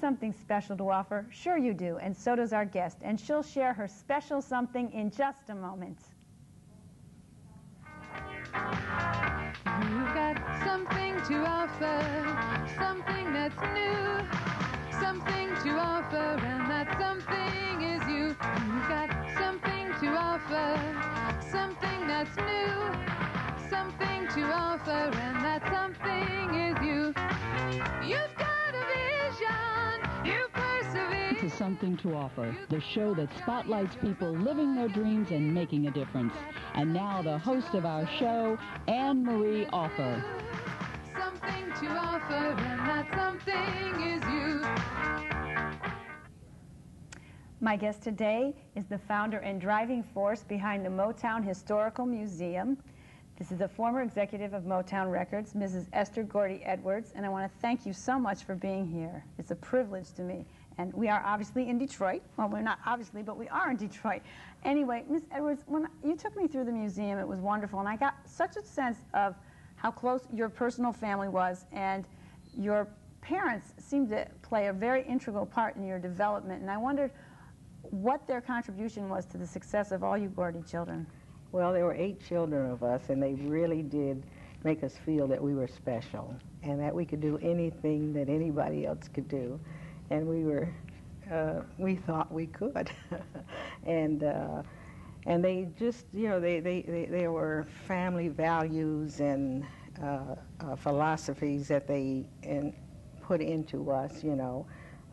something special to offer? Sure you do, and so does our guest, and she'll share her special something in just a moment. You've got something to offer, something that's new, something to offer, and that something is you. You've got something to offer, something that's new, something to offer, and that something is Something to Offer, the show that spotlights people living their dreams and making a difference. And now the host of our show, Anne Marie Offer. Something to offer, and that something is you. My guest today is the founder and driving force behind the Motown Historical Museum. This is the former executive of Motown Records, Mrs. Esther Gordy Edwards, and I want to thank you so much for being here. It's a privilege to me. And we are obviously in Detroit. Well, we're not obviously, but we are in Detroit. Anyway, Miss Edwards, when you took me through the museum, it was wonderful, and I got such a sense of how close your personal family was, and your parents seemed to play a very integral part in your development. And I wondered what their contribution was to the success of all you Gordy children. Well, there were eight children of us, and they really did make us feel that we were special and that we could do anything that anybody else could do. And we were, uh, we thought we could. and, uh, and they just, you know, they, they, they, they were family values and uh, uh, philosophies that they in, put into us, you know.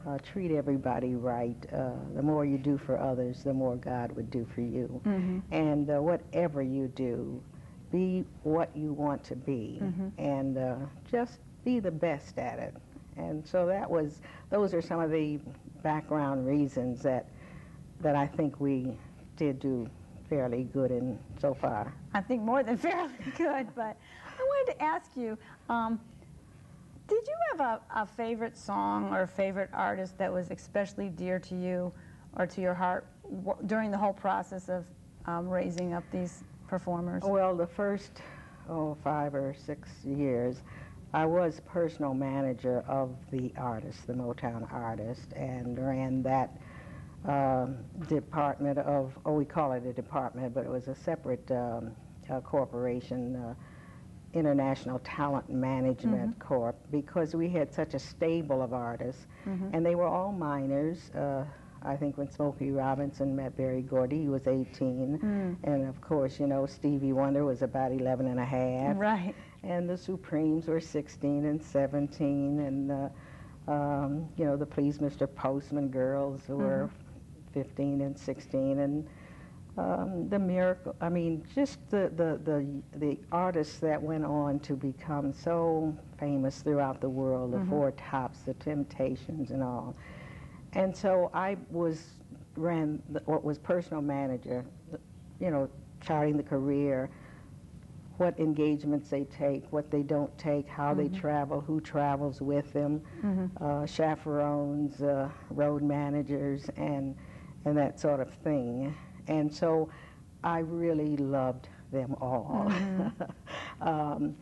Uh, treat everybody right. Uh, the more you do for others, the more God would do for you. And uh, whatever you do, be what you want to be, and uh, just be the best at it. And so that was; those are some of the background reasons that that I think we did do fairly good in so far. I think more than fairly good, but I wanted to ask you, um, did you have a, a favorite song or a favorite artist that was especially dear to you or to your heart w- during the whole process of um, raising up these performers? Well, the first oh five or six years, I was personal manager of the artist, the Motown artist, and ran that um, department of, oh, we call it a department, but it was a separate um, uh, corporation, uh, International Talent Management Corp, because we had such a stable of artists, and they were all minors. Uh, I think when Smokey Robinson met Berry Gordy, he was 18, and of course, you know, Stevie Wonder was about 11 and a half. Right. And the Supremes were 16 and 17, and uh, um, you know the Please Mr. Postman girls were 15 and 16, and um, the Miracle. I mean, just the, the the the artists that went on to become so famous throughout the world, the Four Tops, the Temptations, and all. And so I was ran the, what was personal manager, you know, charting the career what engagements they take, what they don't take, how they travel, who travels with them, uh, chaperones, uh, road managers, and and that sort of thing. And so, I really loved them all. um,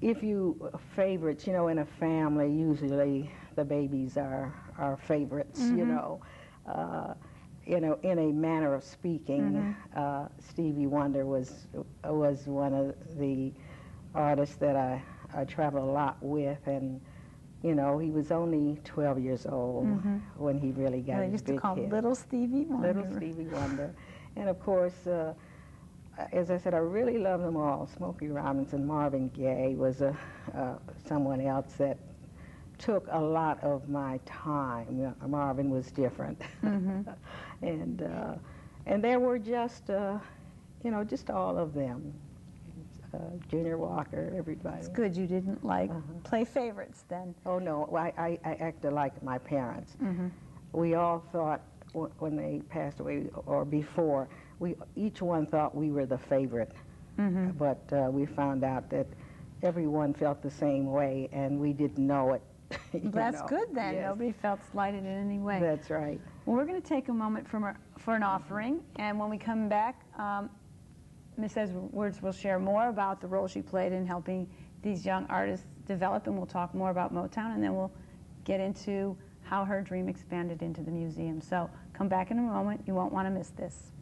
if you favorites, you know, in a family, usually the babies are are favorites. You know. Uh, you know, in a manner of speaking, uh, Stevie Wonder was was one of the artists that I, I traveled a lot with, and you know, he was only 12 years old when he really got They his used to call hit. Little Stevie Wonder. Little Stevie Wonder, and of course, uh, as I said, I really love them all. Smokey Robinson, Marvin Gaye was a uh, someone else that took a lot of my time. Uh, Marvin was different, and uh, and there were just uh, you know just all of them. Uh, Junior Walker, everybody. It's good you didn't like play favorites then. Oh no, I, I, I acted like my parents. We all thought w- when they passed away or before, we each one thought we were the favorite. But uh, we found out that everyone felt the same way, and we didn't know it. That's know. good then. Yes, Nobody felt slighted in any way. That's right. Well, we're going to take a moment from our, for an offering, and when we come back, um, Ms. Edwards will share more about the role she played in helping these young artists develop, and we'll talk more about Motown, and then we'll get into how her dream expanded into the museum. So come back in a moment. You won't want to miss this.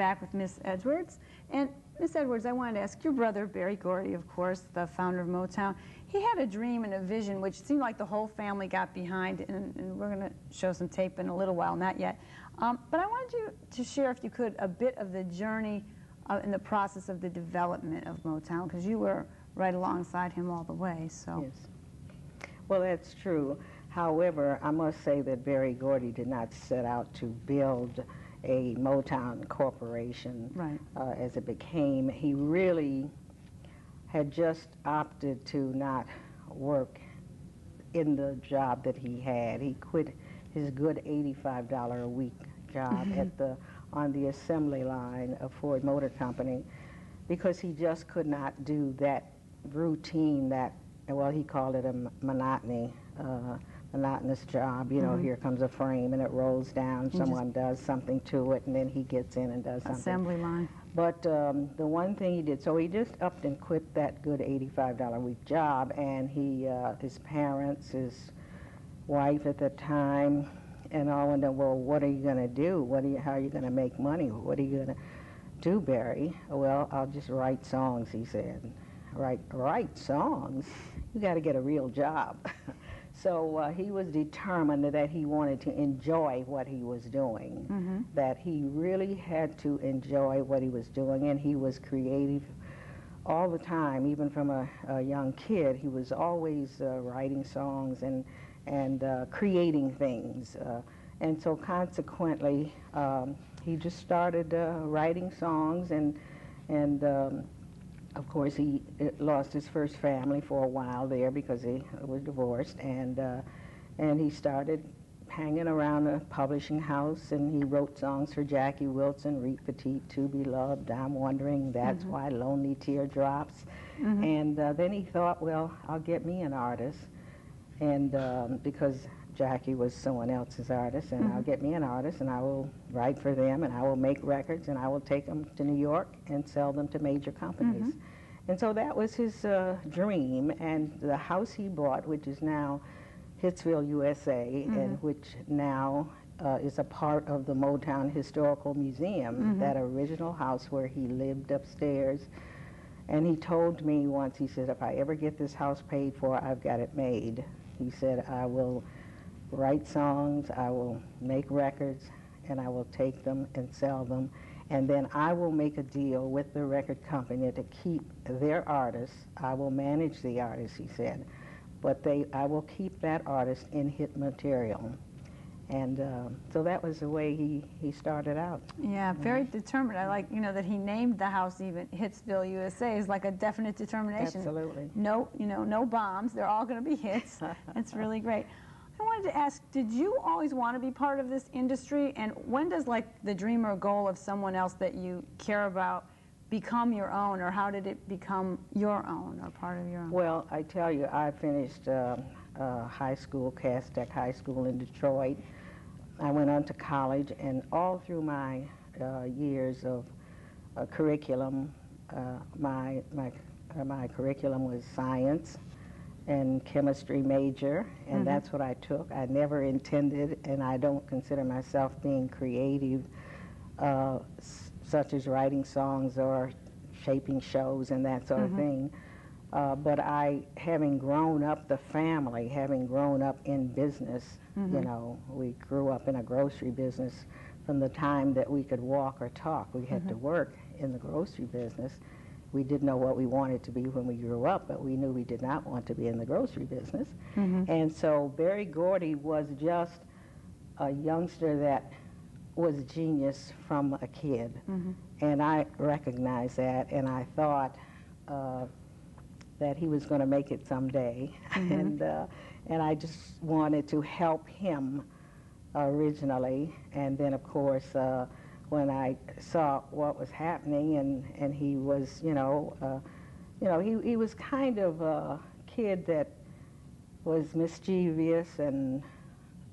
Back with Miss Edwards. And Miss Edwards, I wanted to ask your brother, Berry Gordy, of course, the founder of Motown, he had a dream and a vision which seemed like the whole family got behind, and, and we're going to show some tape in a little while, not yet. Um, but I wanted you to share, if you could, a bit of the journey uh, in the process of the development of Motown, because you were right alongside him all the way. So. Yes. Well, that's true. However, I must say that Berry Gordy did not set out to build a Motown corporation Right. uh, as it became. He really had just opted to not work in the job that he had. He quit his good $85 a week job at the on the assembly line of Ford Motor Company because he just could not do that routine that well he called it a monotony uh, monotonous job you know here comes a frame and it rolls down someone does something to it and then he gets in and does something Assembly line. but um, the one thing he did, so he just upped and quit that good $85 a week job, and he, uh, his parents, his wife at the time, and all went, well, what are you going to do? What are you, how are you going to make money? What are you going to do, Berry? Well, I'll just write songs, he said. Write, write songs? You got to get a real job. so uh, he was determined that he wanted to enjoy what he was doing, that he really had to enjoy what he was doing, and he was creative all the time, even from a, a young kid. He was always uh, writing songs and, and uh, creating things. Uh, and so consequently, um, he just started uh, writing songs and, and um, of course, he uh, lost his first family for a while there because he was divorced, and uh, and he started hanging around a publishing house, and he wrote songs for Jackie Wilson, Reet Petite, To Be Loved, I'm Wondering, That's Why Lonely Teardrops, and uh, then he thought, well, I'll get me an artist, and um, because Jackie was someone else's artist, and I'll get me an artist, and I will write for them, and I will make records, and I will take them to New York and sell them to major companies. And so that was his uh, dream, and the house he bought, which is now Hitsville, USA, and which now uh, is a part of the Motown Historical Museum, that original house where he lived upstairs. And he told me once, he said, if I ever get this house paid for, I've got it made. He said, I will write songs, I will make records, and I will take them and sell them. And then I will make a deal with the record company to keep their artists. I will manage the artists, he said, but they, I will keep that artist in hit material. And um, so that was the way he, he started out. Yeah, very determined. I like, you know, that he named the house even Hitsville, USA is like a definite determination. Absolutely. No, you know, no bombs. They're all going to be hits. It's really great. I wanted to ask, did you always want to be part of this industry? And when does like the dream or goal of someone else that you care about become your own, or how did it become your own or part of your own? Well, I tell you, I finished uh, uh, high school, Cass Tech High School in Detroit. I went on to college, and all through my uh, years of uh, curriculum, uh, my, my, uh, my curriculum was science and chemistry major, and that's what I took. I never intended, and I don't consider myself being creative, uh, s- such as writing songs or shaping shows and that sort of thing. Uh, but I, having grown up the family, having grown up in business, you know, we grew up in a grocery business from the time that we could walk or talk. We had to work in the grocery business. We didn't know what we wanted to be when we grew up, but we knew we did not want to be in the grocery business. And so Berry Gordy was just a youngster that was genius from a kid. And I recognized that, and I thought uh, that he was going to make it someday. and, uh, and I just wanted to help him originally. And then, of course, uh, when I saw what was happening and, and he was, you know, uh, you know, he, he was kind of a kid that was mischievous and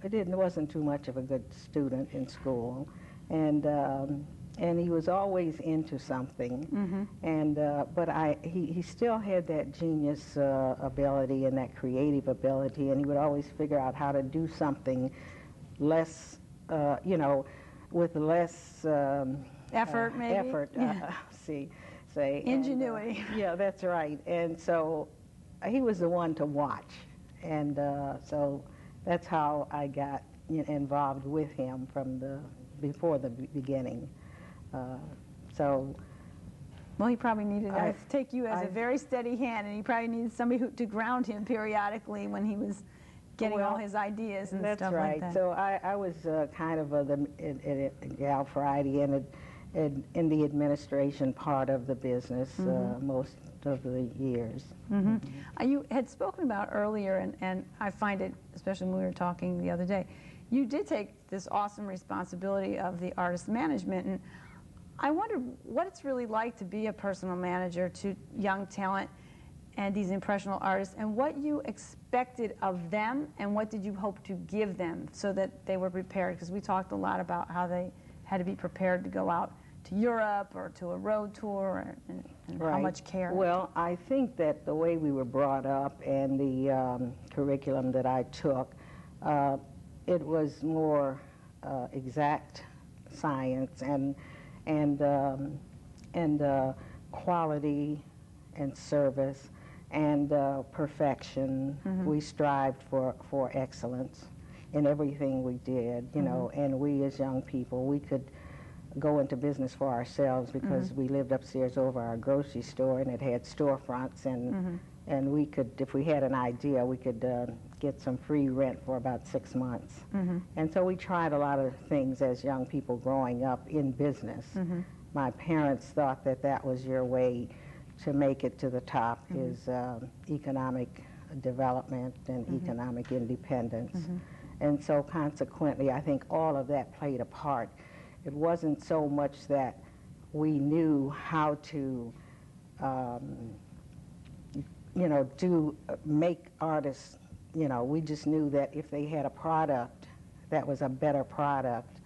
it didn't wasn't too much of a good student in school, and um, and he was always into something, and uh, but I he, he still had that genius uh, ability and that creative ability, and he would always figure out how to do something less, uh, you know, with less um, Effort, uh, maybe? Effort, Yeah. uh, see, say. and, uh, Ingenuity. yeah, that's right. And so uh, he was the one to watch. And uh, so that's how I got involved with him from the before the beginning. Uh, so Well, he probably needed, I take you as a very steady hand, and he probably needed somebody who, to ground him periodically when he was getting all his ideas and that's stuff right. like that. So I, I was uh, kind of a, the in, in, in Gal Friday and it, in, in the administration part of the business uh, Mm-hmm. most of the years. Uh, You had spoken about earlier, and, and I find it, especially when we were talking the other day, you did take this awesome responsibility of the artist management. And I wonder what it's really like to be a personal manager to young talent and these impressionable artists, and what you expected of them, and what did you hope to give them so that they were prepared? Because we talked a lot about how they had to be prepared to go out to Europe or to a road tour, and, and how much care. Well, I think that the way we were brought up and the um, curriculum that I took, uh, it was more uh, exact science and and um, and uh, quality and service and uh, perfection. Mm-hmm. We strived for for excellence in everything we did, you know. Mm-hmm. And we as young people, we could go into business for ourselves because mm-hmm. we lived upstairs over our grocery store and it had storefronts and and we could if we had an idea we could uh, get some free rent for about six months. And so we tried a lot of things as young people growing up in business. My parents thought that that was your way to make it to the top is um, economic development and economic independence. And so consequently i think all of that played a part. It wasn't so much that we knew how to, um, you know, do make artists. You know, we just knew that if they had a product that was a better product,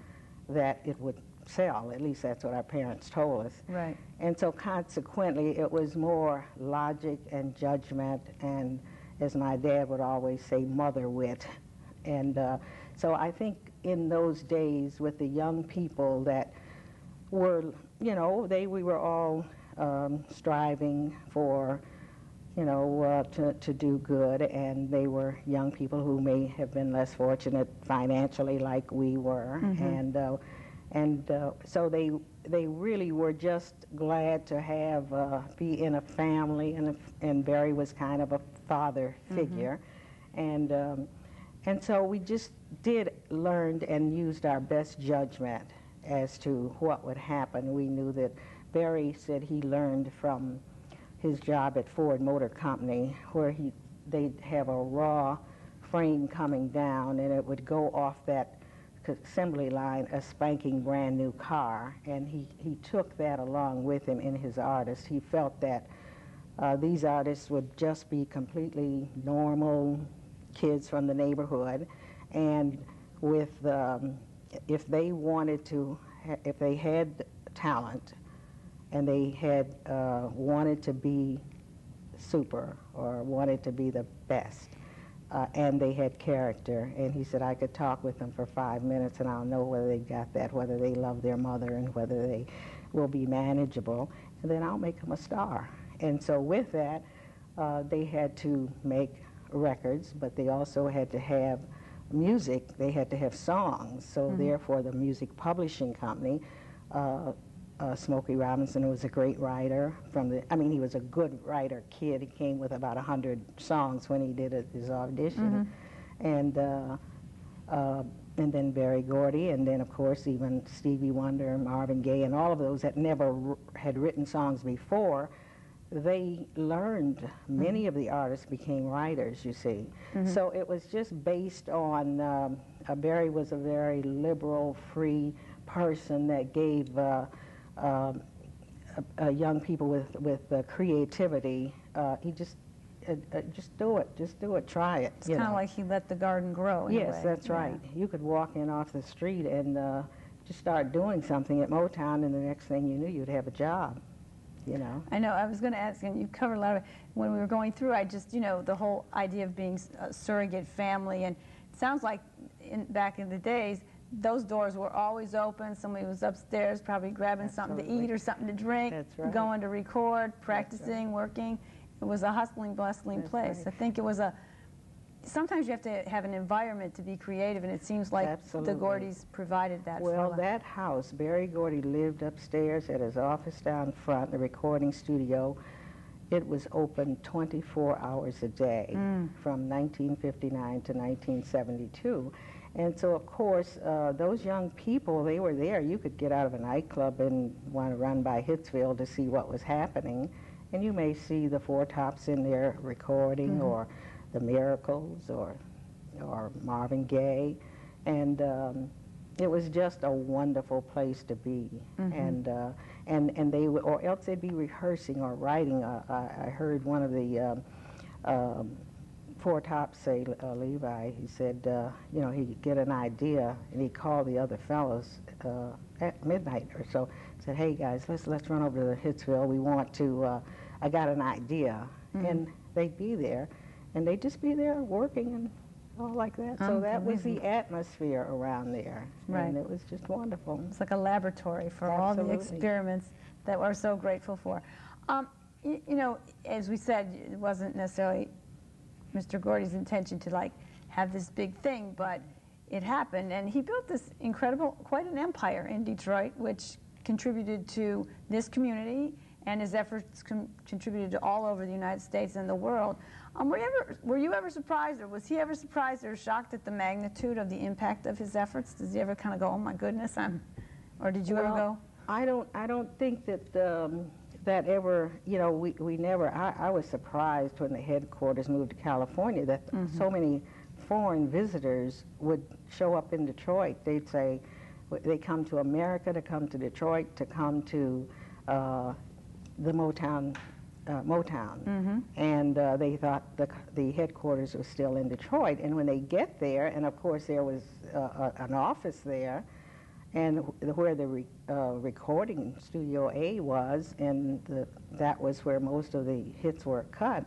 that it would sell. At least that's what our parents told us. Right. And so consequently, it was more logic and judgment and, as my dad would always say, mother wit. And uh, so I think in those days with the young people that were, you know, they we were all um, striving for, you know, uh, to, to do good, and they were young people who may have been less fortunate financially like we were, and uh, and uh, so they they really were just glad to have uh, be in a family, and and Berry was kind of a father figure, and um, and so we just did learned and used our best judgment as to what would happen. We knew that Berry said he learned from his job at Ford Motor Company, where he they'd have a raw frame coming down, and it would go off that assembly line a spanking brand new car, and he, he took that along with him in his artist. He felt that uh, these artists would just be completely normal kids from the neighborhood, and with um, if they wanted to, if they had talent, and they had uh, wanted to be super or wanted to be the best, uh, and they had character. And he said I could talk with them for five minutes, and I'll know whether they got that, whether they love their mother, and whether they will be manageable, and then I'll make them a star. And so with that, uh, they had to make records, but they also had to have music. They had to have songs. So therefore, the music publishing company. Uh, uh, Smokey Robinson was a great writer from the, I mean, he was a good writer kid. He came with about 100 songs when he did his audition. And, uh, uh, and then Berry Gordy, and then, of course, even Stevie Wonder, Marvin Gaye, and all of those that never r- had written songs before, they learned, many of the artists became writers, you see. So it was just based on, um, uh, Berry was a very liberal, free person that gave uh, um, uh, young people with with uh, creativity, uh, he just uh, uh, just do it, just do it, try it. It's you kind of like he let the garden grow. Yes, that's Yeah. right. You could walk in off the street and uh, just start doing something at Motown, and the next thing you knew, you'd have a job. You know. I know. I was going to ask, and you covered a lot of it. When we were going through, I just, you know, the whole idea of being a surrogate family, and it sounds like in, back in the days, those doors were always open. Somebody was upstairs, probably grabbing something to eat or something to drink, That's right. going to record, practicing, working. It was a hustling, bustling That's place. right. I think it was a. Sometimes you have to have an environment to be creative, and it seems like Absolutely. the Gordys provided that. Well, that house, Berry Gordy lived upstairs at his office down front, the recording studio. It was open 24 hours a day from 1959 to 1972. And so, of course, uh, those young people, they were there. You could get out of a nightclub and want to run by Hitsville to see what was happening. And you may see the Four Tops in there recording or the Miracles or, or Marvin Gaye. And um, it was just a wonderful place to be. And, uh, and, and they, would- or else they'd be rehearsing or writing. Uh, I, I heard one of the um, um, Four Tops say, uh, Levi, he said, uh, you know, he'd get an idea and he'd call the other fellows uh, at midnight or so. Said, hey guys, let's let's run over to Hitsville. We want to. Uh, I got an idea, and they'd be there, and they'd just be there working and all like that. So that was the atmosphere around there, Right. and it was just wonderful. It's like a laboratory for all the experiments that we're so grateful for. Um, you, you know, as we said, it wasn't necessarily Mr. Gordy's intention to like have this big thing, but it happened, and he built this incredible, quite an empire in Detroit, which contributed to this community, and his efforts con- contributed to all over the United States and the world. Um, were, you ever, were you ever surprised, or was he ever surprised or shocked at the magnitude of the impact of his efforts? Does he ever kind of go, "Oh my goodness," I'm, or did you ever go? I don't. I don't think that um, that ever. You know, we we never. I, I was surprised when the headquarters moved to California that so many foreign visitors would show up in Detroit. They'd say they come to America to come to Detroit to come to uh, the Motown. Uh, Motown, and uh, they thought the, the headquarters was still in Detroit. And when they get there, and of course there was uh, a, an office there, and wh- where the re, uh, recording studio A was, and the, that was where most of the hits were cut.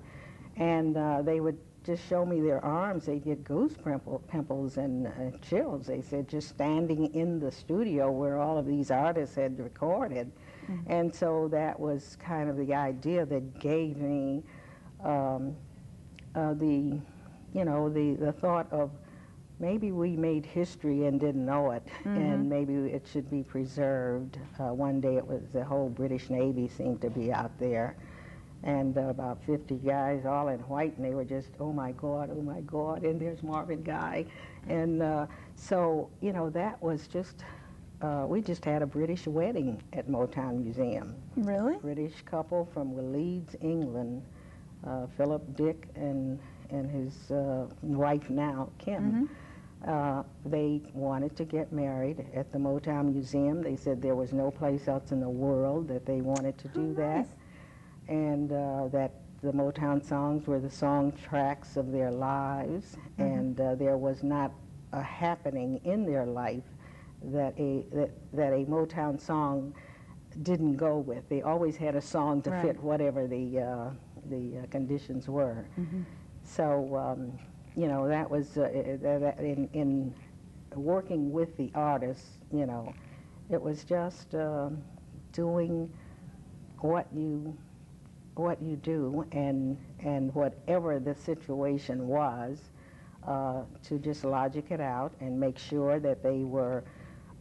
And uh, they would just show me their arms. They'd get goose pimple, pimples and uh, chills. They said just standing in the studio where all of these artists had recorded. And so that was kind of the idea that gave me um, uh, the, you know, the, the thought of maybe we made history and didn't know it, and maybe it should be preserved. Uh, one day it was the whole British Navy seemed to be out there, and uh, about 50 guys all in white, and they were just, oh my God, oh my God, and there's Marvin Gaye. And uh, so, you know, that was just, uh, we just had a British wedding at Motown Museum. Really? British couple from Leeds, England, uh, Philip Dick and and his uh, wife now, Kim. Uh, they wanted to get married at the Motown Museum. They said there was no place else in the world that they wanted to do that, nice. and uh, that the Motown songs were the song tracks of their lives, and uh, there was not a happening in their life that a that, that a Motown song didn't go with. They always had a song to Right. fit whatever the uh, the uh, conditions were. So um, you know that was uh, uh, that, that in in working with the artists. You know, it was just um doing what you what you do and and whatever the situation was uh, to just logic it out and make sure that they were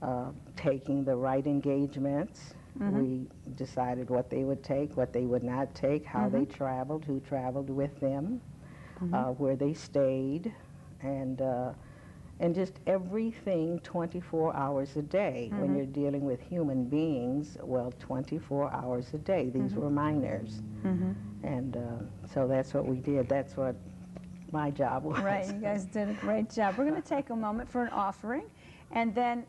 uh, taking the right engagements. We decided what they would take, what they would not take, how they traveled, who traveled with them, uh, where they stayed, and uh, and just everything 24 hours a day. When you're dealing with human beings, well, 24 hours a day. These were minors, and uh, so that's what we did. That's what my job was. Right, you guys did a great job. We're going to take a moment for an offering, and then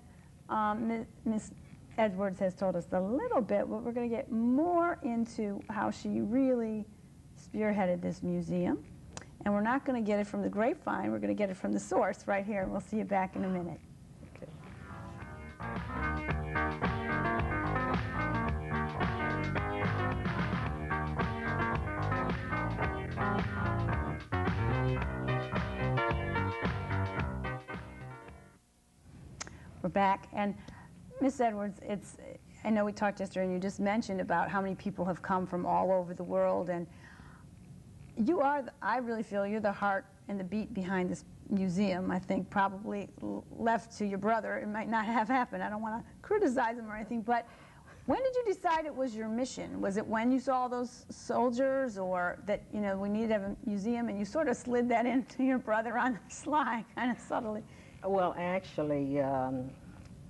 um, Ms. Edwards has told us a little bit, but we're going to get more into how she really spearheaded this museum. And we're not going to get it from the grapevine, we're going to get it from the source right here, and we'll see you back in a minute. We're back, and Miss Edwards, it's, I know we talked yesterday, and you just mentioned about how many people have come from all over the world, and you are, the- I really feel you're the heart and the beat behind this museum. I think probably left to your brother, it might not have happened. I don't want to criticize him or anything, but when did you decide it was your mission? Was it when you saw those soldiers, or that you know we needed to have a museum, and you sort of slid that into your brother on the sly, kind of subtly? Well, actually, um,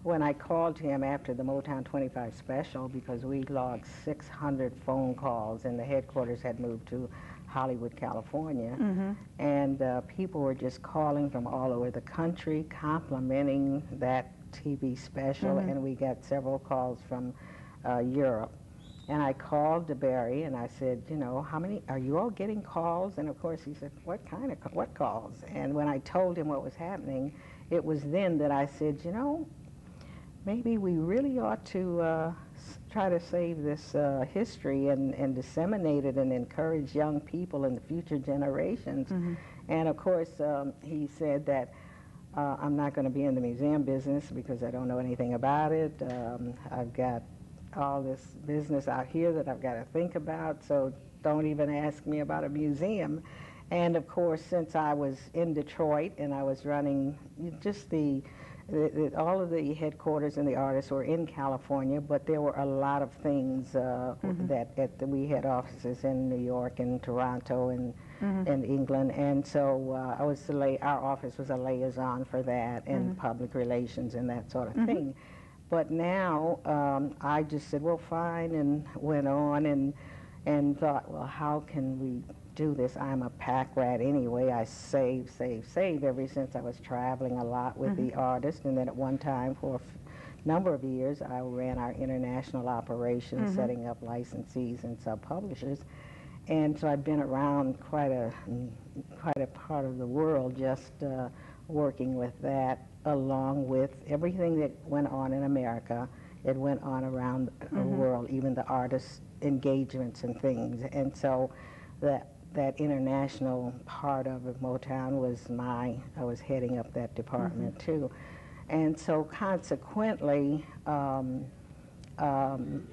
when I called him after the Motown 25 special, because we logged 600 phone calls and the headquarters had moved to Hollywood, California, and uh, people were just calling from all over the country complimenting that TV special, and we got several calls from uh, Europe. And I called to Berry and I said, you know, how many, are you all getting calls? And of course he said, what kind of, what calls? And when I told him what was happening, it was then that I said, you know, maybe we really ought to uh, try to save this uh, history and, and disseminate it and encourage young people and the future generations. And of course, um, he said that uh, I'm not going to be in the museum business because I don't know anything about it. Um, I've got all this business out here that I've got to think about, so don't even ask me about a museum. And of course, since I was in Detroit and I was running just the, the, the all of the headquarters and the artists were in California, but there were a lot of things uh, that at the, we had offices in New York and Toronto and and England, and so uh, I was the our office was a liaison for that and public relations and that sort of thing. But now um, I just said, well, fine, and went on and and thought, well, how can we do this? I'm a pack rat anyway. I save, save, save ever since I was traveling a lot with the mm-hmm. artist, and then at one time for a f- number of years I ran our international operations, mm-hmm. setting up licensees and sub-publishers. And so I've been around quite a quite a part of the world just uh, working with that, along with everything that went on in America. It went on around the mm-hmm. world, even the artists' engagements and things. And so that that international part of it, Motown was my. I was heading up that department too, and so consequently. Um, um,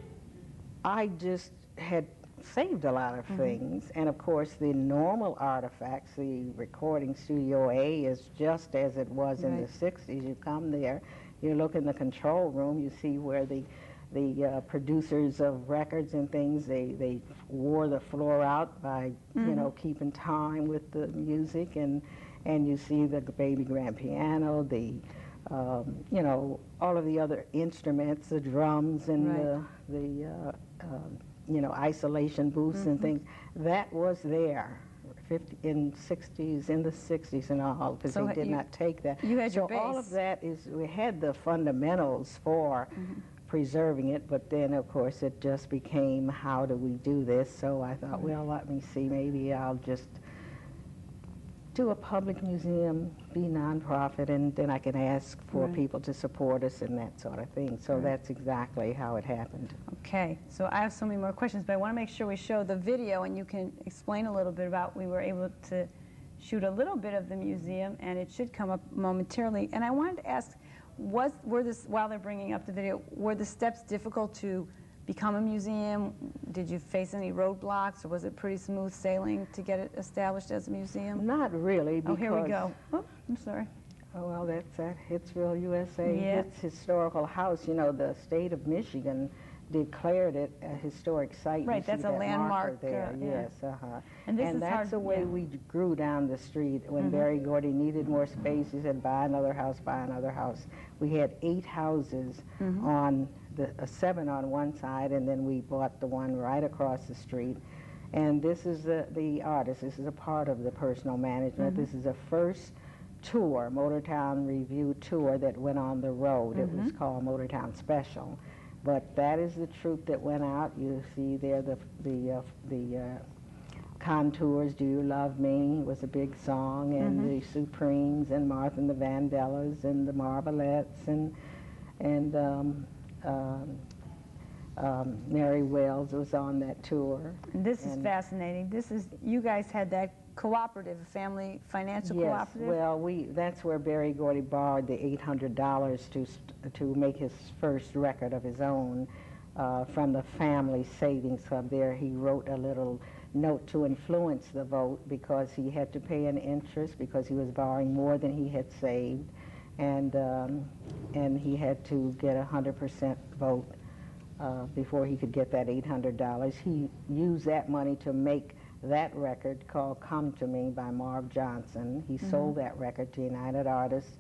I just had saved a lot of things, and of course, the normal artifacts, the recording studio A is just as it was in the '60s. You come there, you look in the control room, you see where the the uh, producers of records and things they they wore the floor out by you know keeping time with the music. And and you see the baby grand piano the um, you know all of the other instruments the drums and Right. the the uh, um, you know isolation booths and things. That was there 50, in 60s in the 60s and all because So they did you- not take that. you had so your all of that is we had the fundamentals for preserving it but then of course it just became how do we do this so i thought mm-hmm. well let me see maybe i'll just do a public museum be nonprofit and then i can ask for Right. people to support us and that sort of thing so Right. that's exactly how it happened Okay, so I have so many more questions, but I want to make sure we show the video and you can explain a little bit about, we were able to shoot a little bit of the museum and it should come up momentarily. And I wanted to ask, was, were this, while they're bringing up the video, were the steps difficult to become a museum? Did you face any roadblocks or was it pretty smooth sailing to get it established as a museum? not really Oh, here we go. Oh, I'm sorry. Oh, well, that's at Hitsville, USA. Yeah. It's historical house. You know, the state of Michigan declared it a historic site. Right, that's a that landmark, there. uh, yeah. Yes, uh-huh. And this is that's hard- the way yeah. Mm-hmm. we grew down the street. When Berry Gordy needed more space, he said, buy another house, buy another house. We had eight houses Mm-hmm. on the, uh, seven on one side, and then we bought the one right across the street. And this is the, the artist. This is a part of the personal management. Mm-hmm. This is the first tour, Motortown Revue tour that went on the road. It Mm-hmm. was called Motortown Special. But that is the troop that went out. You see there the the uh, the uh, contours. Do you love me was a big song, and Mhm. the Supremes and Martha and the Vandellas and the Marvelettes and and um, um, um, Mary Wells was on that tour. And this is fascinating. This is, you guys had that cooperative, a family financial Yes, cooperative? well, we, that's where Berry Gordy borrowed the $800 to, to make his first record of his own uh, from the family savings club. There he wrote a little note to influence the vote because he had to pay an interest because he was borrowing more than he had saved. And, um, and he had to get a 100% vote uh, before he could get that $800. He used that money to make that record called Come to Me by Marv Johnson. He sold that record to United Artists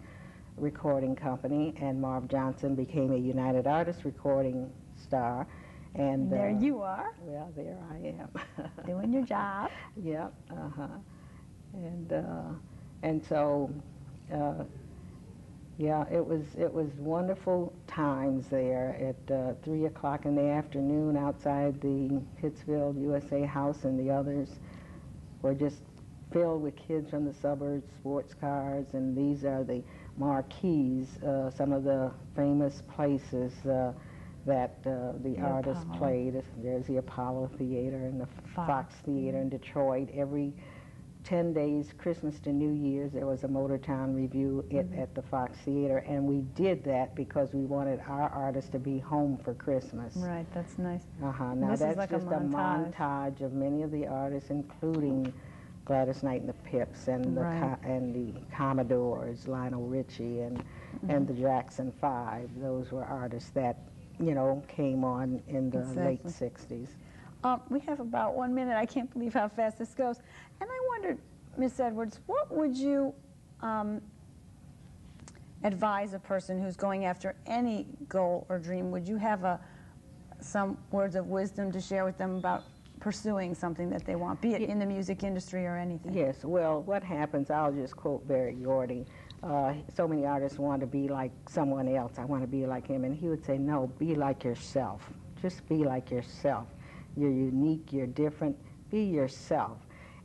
Recording Company, and Marv Johnson became a United Artists recording star. And There uh, you are, Well, there I am. doing your job. Yep, uh-huh. And, uh, and so, uh, yeah, it was, it was wonderful times there at uh, 3 o'clock in the afternoon outside the Hitsville USA House and the others were just filled with kids from the suburbs, sports cars, and these are the marquees, uh, some of the famous places uh, that uh, the, The artists Apollo. played. There's the Apollo Theater and the Fox. Fox, Theater in Detroit. Every 10 days, Christmas to New Year's, there was a Motortown Revue at, Mm-hmm. at the Fox Theater, and we did that because we wanted our artists to be home for Christmas. Right, that's nice. Uh-huh. Now This is that's like just a montage. montage of many of the artists, including Gladys Knight and the Pips and the Right. Co- and the Commodores, Lionel Richie and and Mm-hmm. the Jackson Five. Those were artists that you know came on in the late '60s. Um, we have about one minute. I can't believe how fast this goes. And I wondered, Miss Edwards, what would you um, advise a person who's going after any goal or dream? Would you have a, some words of wisdom to share with them about pursuing something that they want, be it in the music industry or anything? Yes, well, what happens, I'll just quote Berry Gordy. Uh, so many artists want to be like someone else. I want to be like him. And he would say, no, be like yourself. Just be like yourself. You're unique, you're different. Be yourself.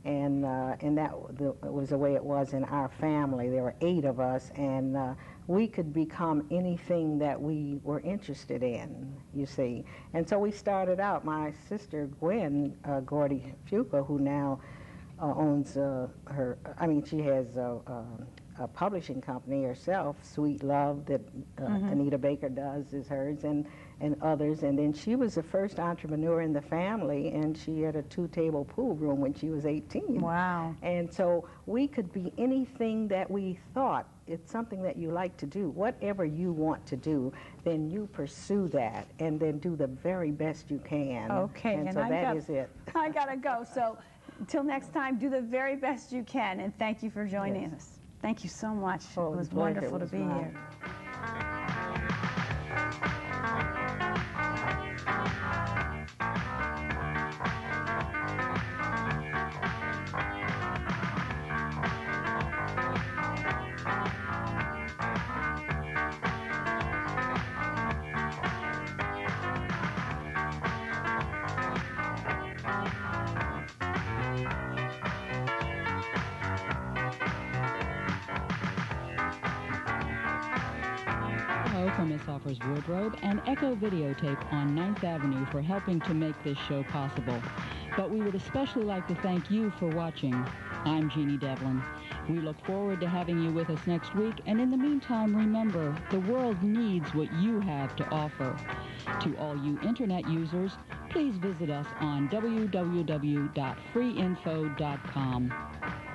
And, uh, and that the, was the way it was in our family. There were eight of us, and uh, we could become anything that we were interested in, you see. And so we started out. My sister Gwen uh, Gordy Fuqua, who now uh, owns uh, her, I mean, she has a, a publishing company herself, Sweet Love, that uh, Anita Baker does, is hers, and, and others. And then she was the first entrepreneur in the family, and she had a two table pool room when she was 18. Wow. And so we could be anything that we thought. It's something that you like to do. Whatever you want to do, then you pursue that and then do the very best you can. Okay, And, and so I've that got- is it. I gotta go. So until next time, do the very best you can, and thank you for joining Yes. us. Thank you so much. Oh, it was wonderful was to be mine. here. Miss Offers Wardrobe and Echo Videotape on 9th Avenue for helping to make this show possible. But we would especially like to thank you for watching. I'm Jeannie Devlin. We look forward to having you with us next week, and in the meantime, remember, the world needs what you have to offer. To all you internet users, please visit us on www.freeinfo.com.